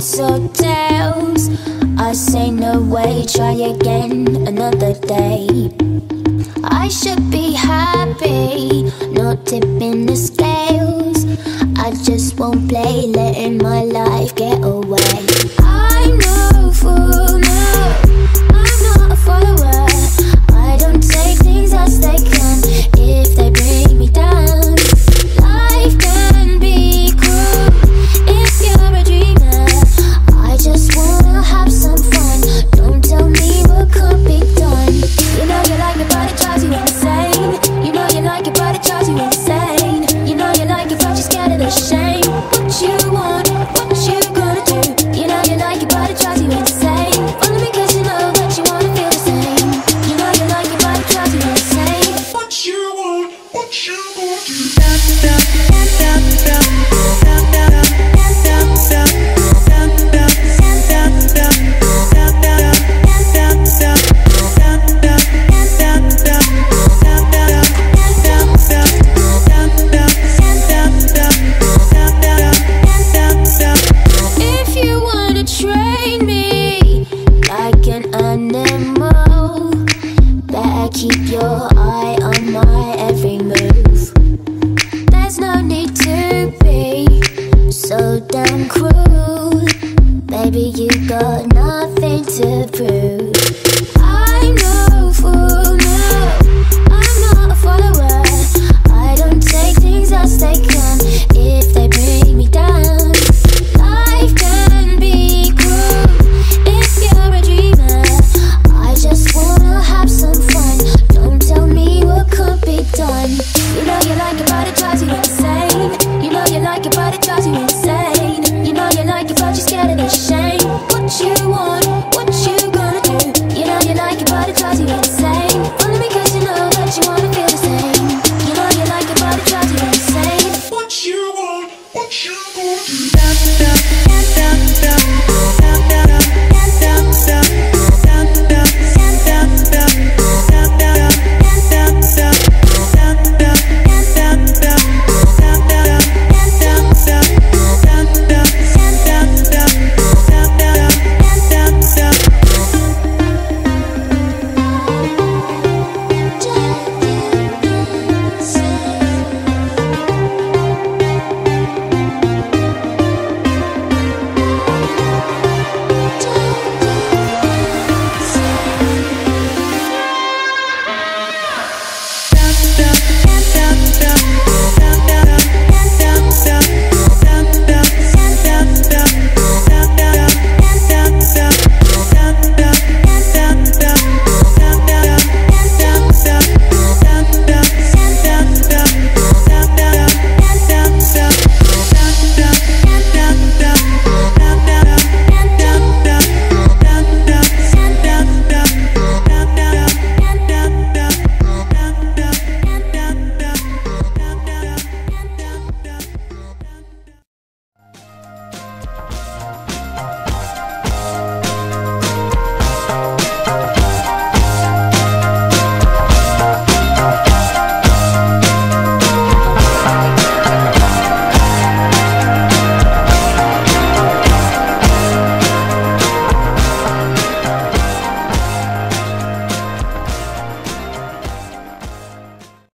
heads or tails. I say no way, try again another day. I should be happy, not tipping the scales. I just won't play, letting my life get away. keep your eye on my every move. There's no need to be so damn cruel. Baby, you got nothing to prove.